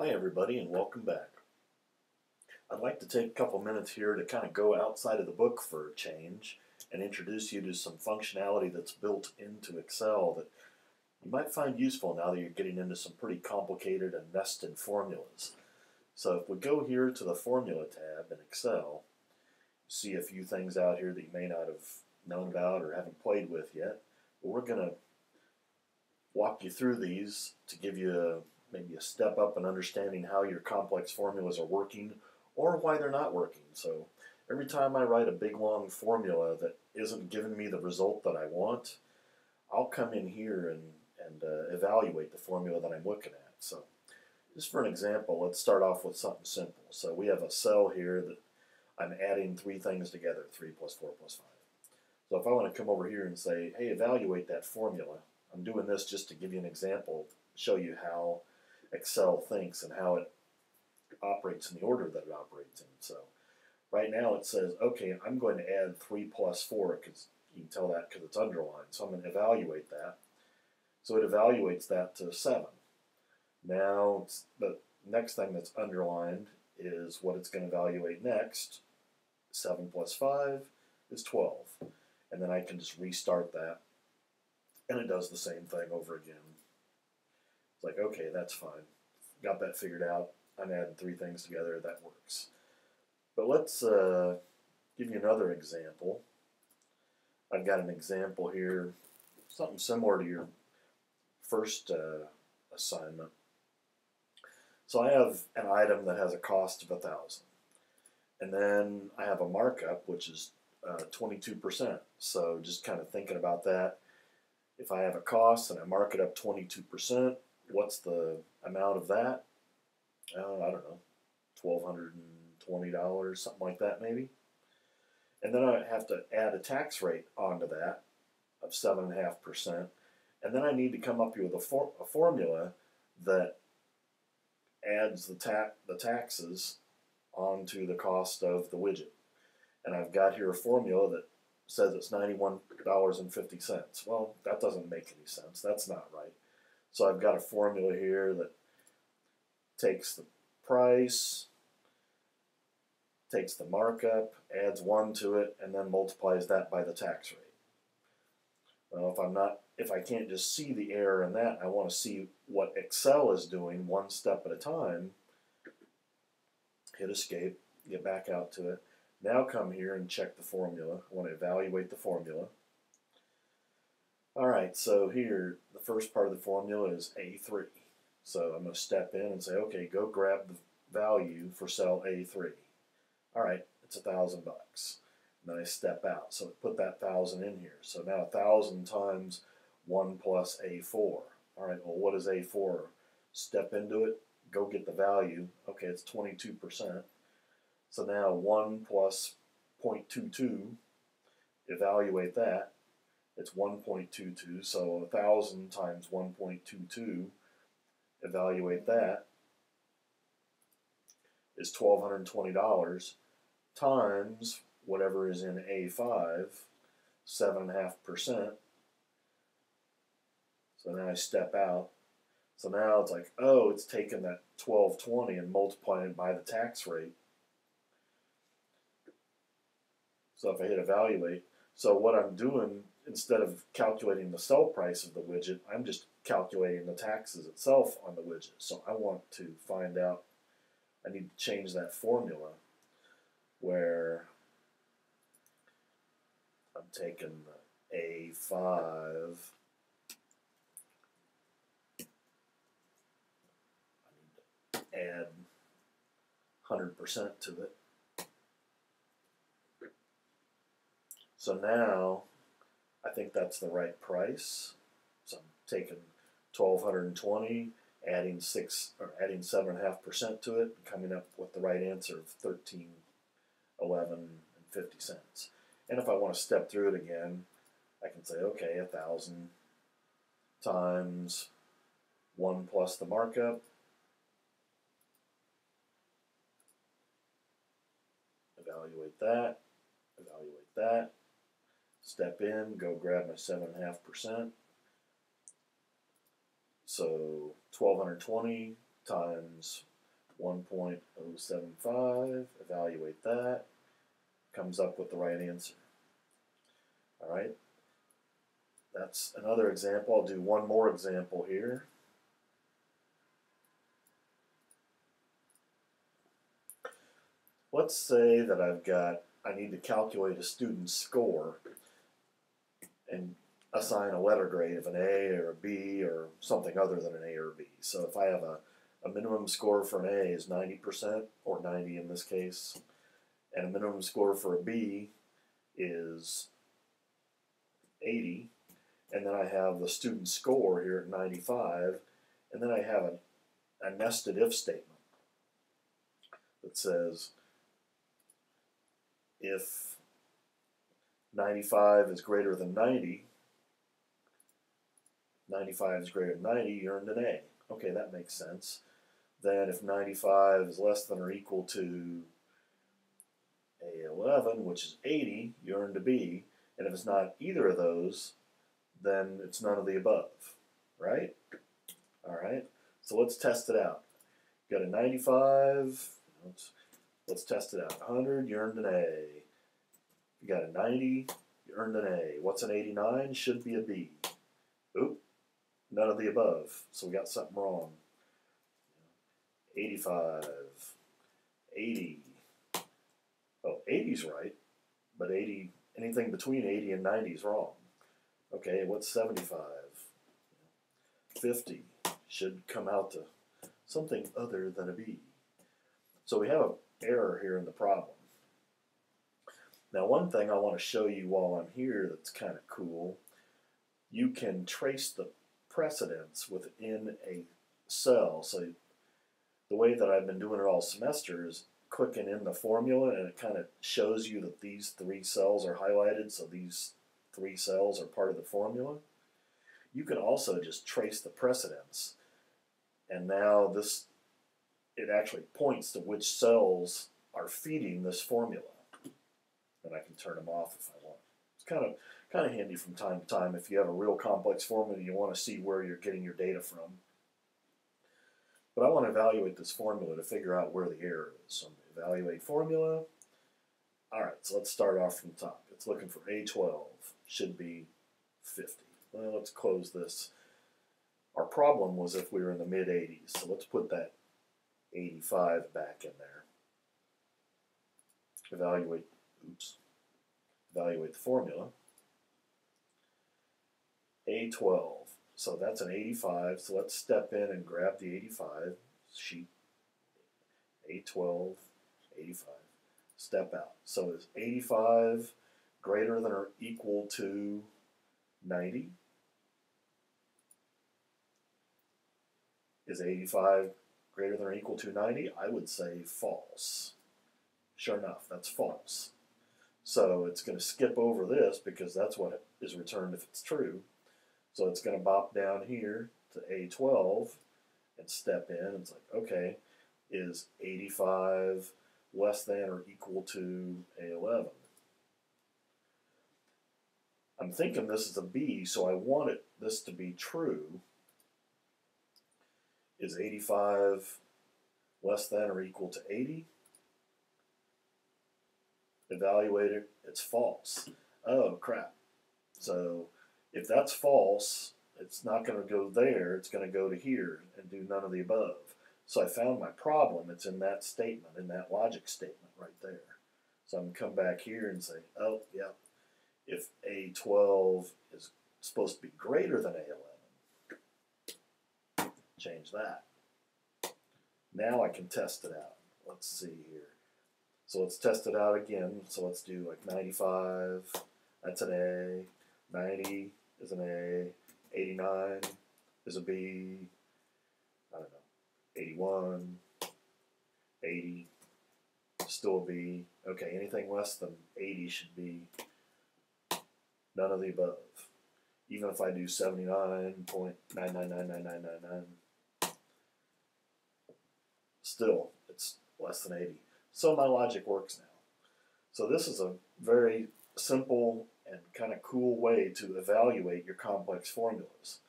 Hi, everybody, and welcome back. I'd like to take a couple minutes here to kind of go outside of the book for a change and introduce you to some functionality that's built into Excel that you might find useful now that you're getting into some pretty complicated and nested formulas. So if we go here to the Formula tab in Excel, see a few things out here that you may not have known about or haven't played with yet. But we're going to walk you through these to give you a, maybe a step up in understanding how your complex formulas are working or why they're not working. So every time I write a big long formula that isn't giving me the result that I want, I'll come in here and, and uh, evaluate the formula that I'm looking at. So just for an example, let's start off with something simple. So we have a cell here that I'm adding three things together, 3 plus 4 plus 5. So if I want to come over here and say, hey, evaluate that formula, I'm doing this just to give you an example, show you how Excel thinks and how it operates in the order that it operates in. So right now it says, okay, I'm going to add 3 plus 4, because you can tell that because it's underlined. So I'm going to evaluate that. So it evaluates that to 7. Now the next thing that's underlined is what it's going to evaluate next. 7 plus 5 is 12. And then I can just restart that and it does the same thing over again. Like, okay, that's fine. Got that figured out. I'm adding three things together. That works. But let's uh, give you another example. I've got an example here, something similar to your first uh, assignment. So I have an item that has a cost of a thousand, and then I have a markup which is uh, 22%. So just kind of thinking about that, if I have a cost and I mark it up 22%, what's the amount of that? Uh, I don't know, $1,220, something like that maybe. And then I have to add a tax rate onto that of 7.5%. And then I need to come up with a, for, a formula that adds the, ta- the taxes onto the cost of the widget. And I've got here a formula that says it's $91.50. Well, that doesn't make any sense. That's not right. So I've got a formula here that takes the price, takes the markup, adds 1 to it, and then multiplies that by the tax rate. Well, if I'm not, if I can't just see the error in that, I want to see what Excel is doing one step at a time. Hit escape, get back out to it. Now come here and check the formula. I want to evaluate the formula. All right, so here, the first part of the formula is A3. So I'm going to step in and say, okay, go grab the value for cell A3. All right, it's a thousand bucks. Then I step out. So put that thousand in here. So now a thousand times one plus A4. All right, well, what is A4? Step into it, go get the value. Okay, it's 22%. So now 1 plus 0.22, evaluate that. It's 1.22, so 1,000 times 1.22, evaluate that, is $1,220 times whatever is in A5, 7.5%. So now I step out. So now it's like, oh, it's taking that 1220 and multiplying it by the tax rate. So if I hit evaluate, so what I'm doing instead of calculating the sell price of the widget, I'm just calculating the taxes itself on the widget. So I want to find out, I need to change that formula where I'm taking the A5 add 100% to it. So now I think that's the right price. So I'm taking 1220, adding six or adding seven and a half percent to it, and coming up with the right answer of 1311 and 50 cents. And if I want to step through it again, I can say, okay, a thousand times one plus the markup. Evaluate that, evaluate that step in, go grab my seven and a half percent. So 1220 times 1.075, evaluate that, comes up with the right answer. All right, that's another example. I'll do one more example here. Let's say that I've got, I need to calculate a student's score and assign a letter grade of an A or a B or something other than an A or B. So if I have a, a minimum score for an A is 90% or 90 in this case, and a minimum score for a B is 80, and then I have the student score here at 95, and then I have a, a nested if statement that says if 95 is greater than 90, 95 is greater than 90, you earned an A. Okay, that makes sense. Then if 95 is less than or equal to A11, which is 80, you earned a B. And if it's not either of those, then it's none of the above, right? All right, so let's test it out. Got a 95, let's, let's test it out. 100, you earned an A. You got a 90, you earned an A. What's an 89? Should be a B. Oop, none of the above, so we got something wrong. 85, 80. Oh, 80's right, but 80, anything between 80 and 90 is wrong. Okay, what's 75? 50 should come out to something other than a B. So we have an error here in the problem. Now one thing I want to show you while I'm here that's kind of cool, you can trace the precedents within a cell. So the way that I've been doing it all semester is clicking in the formula and it kind of shows you that these three cells are highlighted, so these three cells are part of the formula. You can also just trace the precedents and now this it actually points to which cells are feeding this formula. And I can turn them off if I want. It's kind of kind of handy from time to time if you have a real complex formula and you want to see where you're getting your data from. But I want to evaluate this formula to figure out where the error is. So I'm evaluate formula. All right, so let's start off from the top. It's looking for A12, should be 50. Well, let's close this. Our problem was if we were in the mid 80s, so let's put that 85 back in there. Evaluate, oops, evaluate the formula. A12. So that's an 85. So let's step in and grab the 85 sheet. A12, 85. Step out. So is 85 greater than or equal to 90? Is 85 greater than or equal to 90? I would say false. Sure enough, that's false. So it's going to skip over this because that's what is returned if it's true. So it's going to bop down here to A12 and step in. It's like, okay, is 85 less than or equal to A11? I'm thinking this is a B, so I want it this to be true. Is 85 less than or equal to 80? Evaluate it, it's false. Oh crap. So if that's false, it's not going to go there, it's going to go to here and do none of the above. So I found my problem, it's in that statement, in that logic statement right there. So I'm going to come back here and say, oh, yeah, if A12 is supposed to be greater than A11, change that. Now I can test it out. Let's see here. So let's test it out again. So let's do like 95, that's an A, 90, is an A, 89 is a B, I don't know, 81, 80, still a B. Okay, anything less than 80 should be none of the above. Even if I do 79.999999, still it's less than 80. So my logic works now. So this is a very simple and kind of cool way to evaluate your complex formulas.